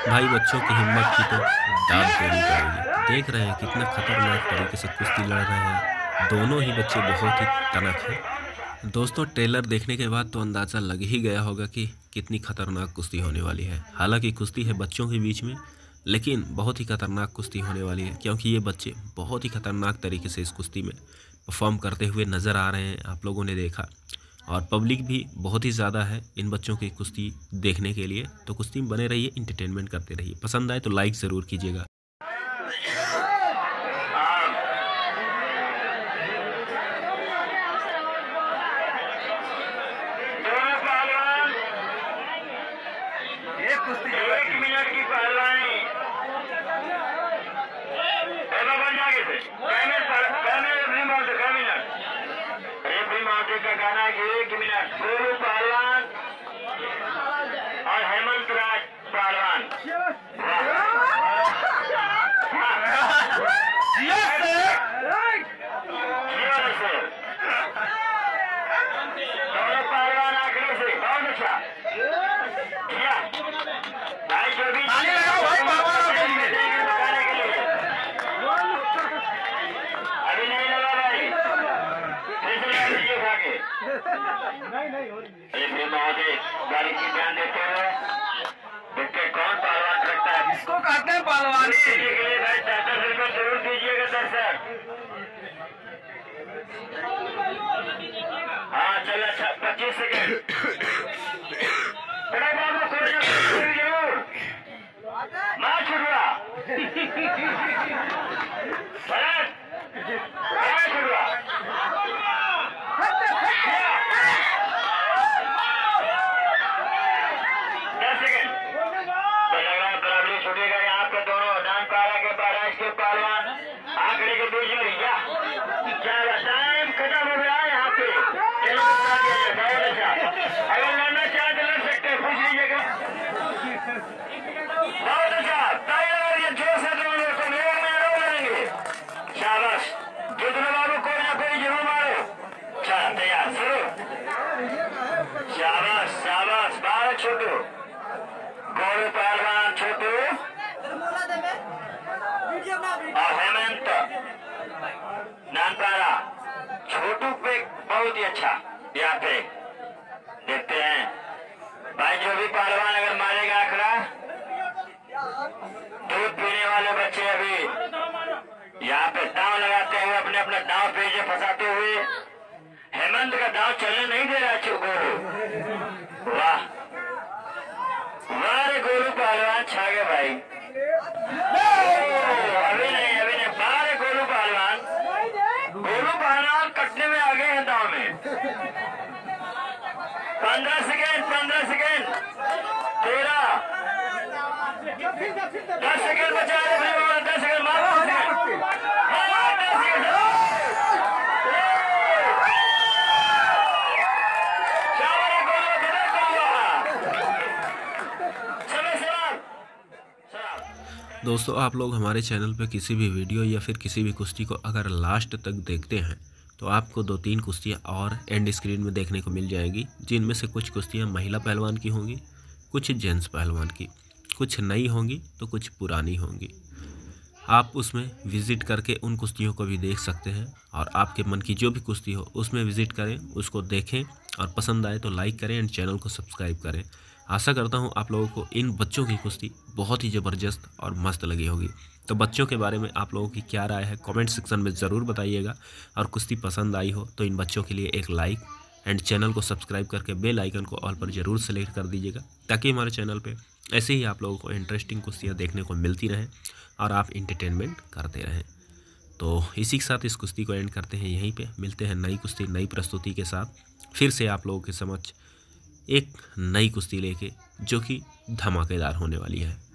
भाई बच्चों की हिम्मत की तो दाद देनी पड़ेगी देख रहे हैं कितना खतरनाक तरीके से कुश्ती लड़ रहे हैं। दोनों ही बच्चे बहुत ही तनक हैं। दोस्तों, ट्रेलर देखने के बाद तो अंदाज़ा लग ही गया होगा कि कितनी खतरनाक कुश्ती होने वाली है। हालाँकि कुश्ती है बच्चों के बीच में, लेकिन बहुत ही खतरनाक कुश्ती होने वाली है, क्योंकि ये बच्चे बहुत ही खतरनाक तरीके से इस कुश्ती में परफॉर्म करते हुए नज़र आ रहे हैं। आप लोगों ने देखा। और पब्लिक भी बहुत ही ज़्यादा है इन बच्चों की कुश्ती देखने के लिए। तो कुश्ती में बने रहिए इंटरटेनमेंट करते रहिए। पसंद आए तो लाइक ज़रूर कीजिएगा। दोनों पहलवान एक कुश्ती एक मिनट की बाबा जागे थे कैमरे पर कैमरे रेफरी माउंट का मिनट रेफरी माउंट का गाना है कि एक मिनट गोलू पहलवान और हेमंत राज पहलवान जीवन से दोनों पहलवान आखिरी से बहुत अच्छा किया भाई जो भी ताली लगाओ भाई पहलवानों के लिए। बताने के लिए अभी नहीं लगा भाई फिर से लगा लीजिए उठा के रेफरी महोदय गाड़ी की ध्यान देते हुए देखते कौन पहलवान रखता है? इसको कहते हैं पहलवानी टाइम खत्म हो गया यहाँ पे बहुत अच्छा अगर सकते बहुत अच्छा ताली लगा दीजिए ज़ोर से दोनों को मेरे में लोग लड़ेंगे शाबाश कोई ना मारो चल तैयार शुरू शाबाश शाबाश बारह छोटू गोलू पहलवान छोटू और हेमंत नानपारा छोटू पे बहुत ही अच्छा। यहाँ पे। देखते हैं। भाई, जो भी पहलवान अगर मारेगा आंकड़ा, दूध पीने वाले बच्चे अभी यहाँ पे दांव लगाते हुए अपने अपने दांव पेजे फंसाते हुए, हेमंत का दाव चलने नहीं दे रहा चुको वाह। वाह रे गोलू पहलवान, छा गए भाई अभी नहीं अभी नहीं बाहर है गोलू पहलवान गोलू कटने में आ गए हैं दाव में। पंद्रह सेकेंड पंद्रह सेकेंड। तेरह दस सेकेंड बचा है भाई बाबा, दस सेकेंड मारो दस सेकेंड हाँ, दस सेकेंड शाबाश रे गोलू, किधर करूँगा? समय सलाम सलाम दोस्तों, आप लोग हमारे चैनल पर किसी भी वीडियो या फिर किसी भी कुश्ती को अगर लास्ट तक देखते हैं तो आपको दो तीन कुश्तियाँ और एंड स्क्रीन में देखने को मिल जाएँगी, जिनमें से कुछ कुश्तियाँ महिला पहलवान की होंगी, कुछ जेंट्स पहलवान की। कुछ नई होंगी तो कुछ पुरानी होंगी। आप उसमें विज़िट करके उन कुश्तियों को भी देख सकते हैं, और आपके मन की जो भी कुश्ती हो, उसमें विज़िट करें, उसको देखें, और पसंद आए तो लाइक करें एंड चैनल को सब्सक्राइब करें। आशा करता हूँ आप लोगों को इन बच्चों की कुश्ती बहुत ही ज़बरदस्त और मस्त लगी होगी। तो बच्चों के बारे में आप लोगों की क्या राय है कमेंट सेक्शन में ज़रूर बताइएगा। और कुश्ती पसंद आई हो तो इन बच्चों के लिए एक लाइक एंड चैनल को सब्सक्राइब करके बेल आइकन को ऑल पर ज़रूर सेलेक्ट कर दीजिएगा, ताकि हमारे चैनल पे ऐसे ही आप लोगों को इंटरेस्टिंग कुश्तियाँ देखने को मिलती रहें और आप इंटरटेनमेंट करते रहें। तो इसी के साथ इस कुश्ती को एंड करते हैं यहीं पे। मिलते हैं नई कुश्ती, नई प्रस्तुति के साथ। फिर से आप लोगों के समक्ष एक नई कुश्ती लेके जो कि धमाकेदार होने वाली है।